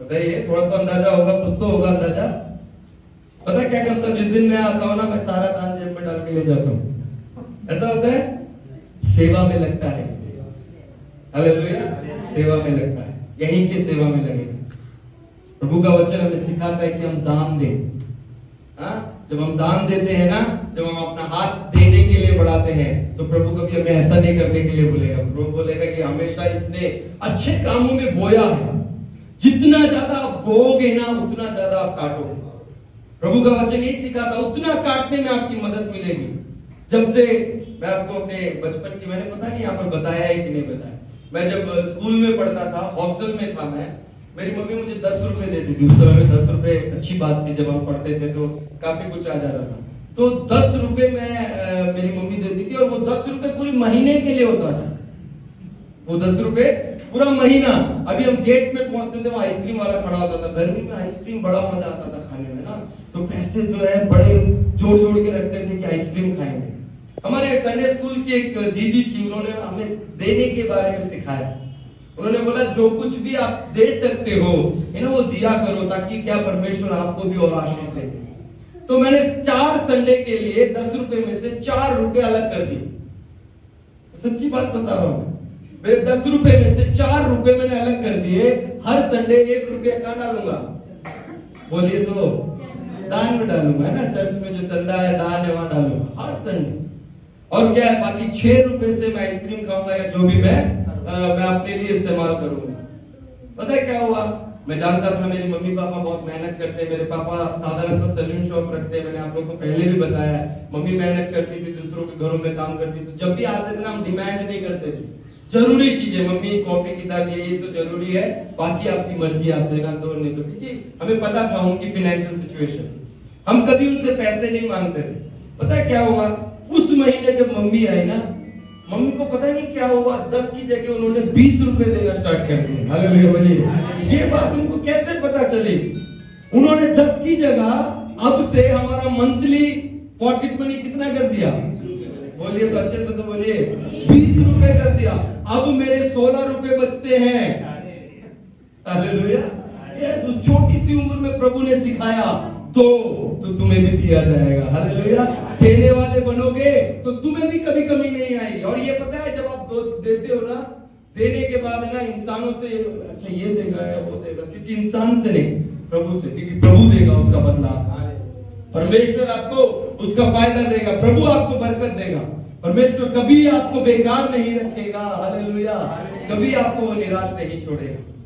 बताइए थोड़ा तो अंदाज़ा होगा, कुछ तो होगा अंदाज़ा। पता क्या करता हूँ? जिस दिन मैं आता हूँ ना, मैं सारा दान जेब में डाल के ले जाता हूँ। ऐसा होता है? सेवा में लगता है। हालेलुया सेवा में लगता है। यहीं की सेवा में लगेगा। प्रभु का वचन हमें सिखाता है कि हम दान दें। हाँ? जब हम दान देते हैं ना, जब हम अपना हाथ देने के लिए बढ़ाते हैं तो प्रभु कभी हमें ऐसा नहीं करने के लिए बोलेगा। प्रभु बोलेगा कि हमेशा इसने अच्छे कामों में बोया है, जितना ज़्यादा आप बोओगे ना, उतना ज़्यादा आप काटोगे प्रभु का वचन यही सिखाता उतना काटने में आपकी मदद मिलेगी। जब से मैं आपको अपने बचपन की, मैंने पता नहीं, यहाँ पर बताया है कि नहीं बताया। मैं जब स्कूल में पढ़ता था, हॉस्टल में था मैं, मेरी मम्मी मुझे दस रुपए देती थी। उस समय में दस रुपए अच्छी बात थी, जब हम पढ़ते थे तो काफ़ी कुछ आ जा रहा था। तो दस रुपए में मेरी मम्मी देती थी और वो दस रुपए पूरे महीने के लिए होता था। वो दस रुपए पूरा महीना। अभी हम गेट में पहुँचते थे, वहाँ आइसक्रीम वाला खड़ा होता था। गर्मी में आइसक्रीम बड़ा मज़ा आता था खाने में ना। तो पैसे जो है, बड़े जोड़ जोड़ के रखते थे कि आइसक्रीम खाएँगे। हमारे संडे स्कूल की एक दीदी थी, उन्होंने हमें देने के बारे में सिखाया। उन्होंने बोला, जो कुछ भी आप दे सकते हो, है ना, वो दिया करो ताकि क्या परमेश्वर आपको भी और आशीष दे तो मैंने चार संडे के लिए दस रुपए में से चार रुपए अलग कर दिए। सच्ची बात बता रहा हूँ। मेरे दस रुपए में से चार रुपए मैंने अलग कर दिए। हर संडे एक रुपया कहा डालूँगा? बोलिए तो। दान में डालूँगा है ना? चर्च में जो चंदा है दान है वहाँ डालूँगा। हर संडे और क्या है बाकी छह रुपए से मैं आइसक्रीम खाऊँगा या जो भी मैं आ, मैं अपने लिए इस्तेमाल करूँगा। पता है क्या हुआ? मैं जानता था मेरी मम्मी पापा बहुत मेहनत करते हैं मेरे पापा साधारण सा सैलून शॉप रखते हैं मैंने आप लोग को पहले भी बताया है। मम्मी मेहनत करती थी दूसरों के घरों में काम करती थी। तो जब भी आते थे ना हम डिमांड नहीं करते थे। ज़रूरी चीज़ें मम्मी कॉपी किताब ये ये तो ज़रूरी है। बाकी आपकी मर्ज़ी आप देना तो नहीं तो। क्योंकि हमें पता था उनकी फाइनेंशियल सिचुएशन हम कभी उनसे पैसे नहीं मांगते थे। पता क्या हुआ? उस महीने जब मम्मी आई ना मम्मी को पता नहीं क्या हुआ? दस की जगह उन्होंने बीस रुपए देना स्टार्ट कर बोलिए। ये उन्होंने दस की जगह अब से हमारा मंथली पॉकेट मनी कितना कर दिया? बोलिए तो अच्छे से तो बोलिए। बीस रुपए कर दिया। अब मेरे सोलह रुपए बचते हैं। यस उस छोटी सी उम्र में प्रभु ने सिखाया तो तो तुम्हें भी दिया जाएगा। हालेलुया। देने वाले बनोगे तो तुम्हें भी कभी कमी नहीं आएगी। और ये पता है, जब आप दो देते हो ना, देने के बाद ना इंसानों से अच्छा ये देगा या वो देगा, किसी इंसान से नहीं। प्रभु से, क्योंकि प्रभु देगा उसका बदला। परमेश्वर आपको उसका फ़ायदा देगा, प्रभु आपको बरकत देगा। परमेश्वर कभी आपको बेकार नहीं रखेगा, हालेलुया। कभी आपको वो निराश नहीं छोड़ेगा।